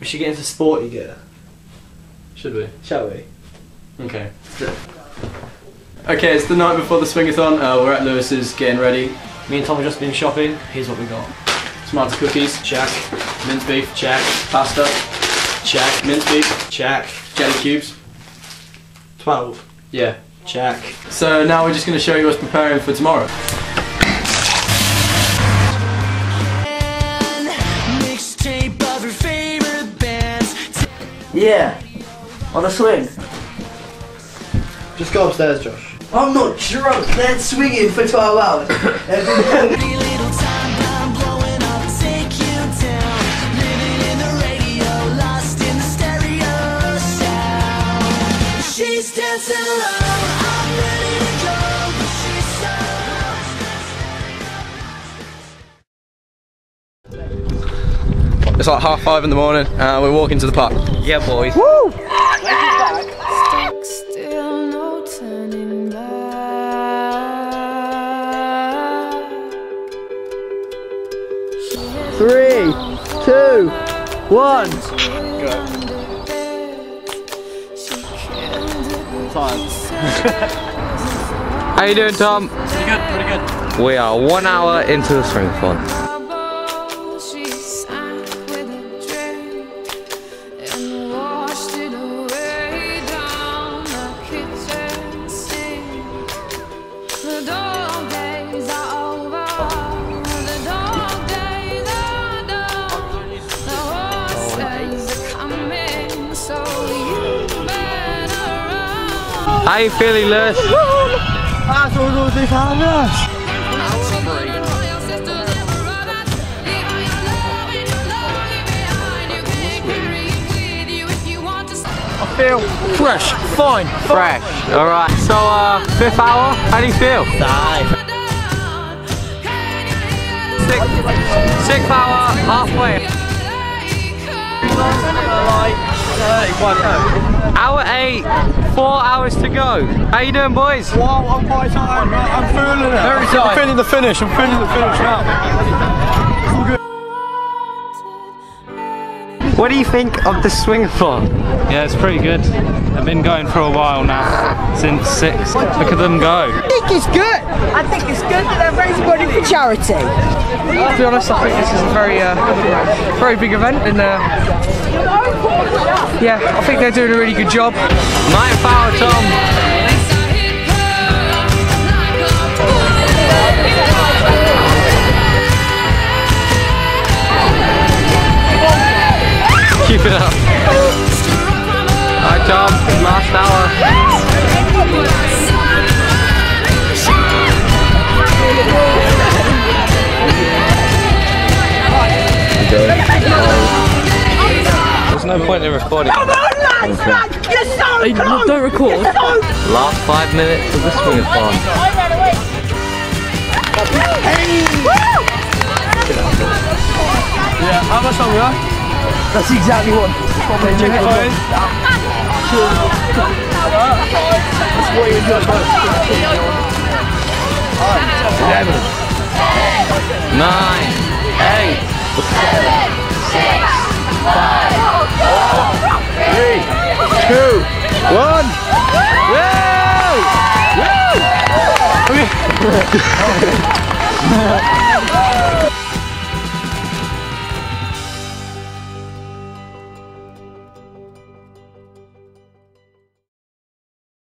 We should get into sporty gear, Should we? shall we? Okay. Okay, it's the night before the swingathon. Uh, we're at Lewis's getting ready. Me and Tom have just been shopping. Here's what we got. Smarter cookies, Check, mince beef, check, pasta, check, mince beef, check. jelly cubes. 12. Yeah. Check. So now we're just going to show you us preparing for tomorrow. Yeah, on a swing. Just go upstairs, Josh. I'm not drunk, they're swinging for 12 hours. It's like half five in the morning and we're walking to the park. Yeah, boys. Still no turning back. Three, two, one. How you doing, Tom? Pretty good, pretty good. We are one hour into the swing fun. How you feeling, Lewis? That's all those things us. I feel fresh, fine, fresh. All right. So, uh, fifth hour. How do you feel? Sixth, sixth hour, halfway. Hour eight, four hours to go. How you doing, boys? Wow, I'm quite tired. I'm feeling it. Very tired. I'm feeling the finish. I'm feeling the finish now. What do you think of the swing-a-thon? Yeah, it's pretty good. I've been going for a while now, since six. Look at them go. I think it's good. I think it's good that they're raising money for charity. To be honest, I think this is a very, uh, very big event, and uh, yeah, I think they're doing a really good job. Ninth hour, Tom. It up. Alright, Tom. Last hour. There's no point in recording. You're so drunk. Don't record. Last five minutes of the swing-a-thon. Yeah, how much time we are? That's exactly what. That's what you enjoy Nine, eight, Two, one. Woo! Woo!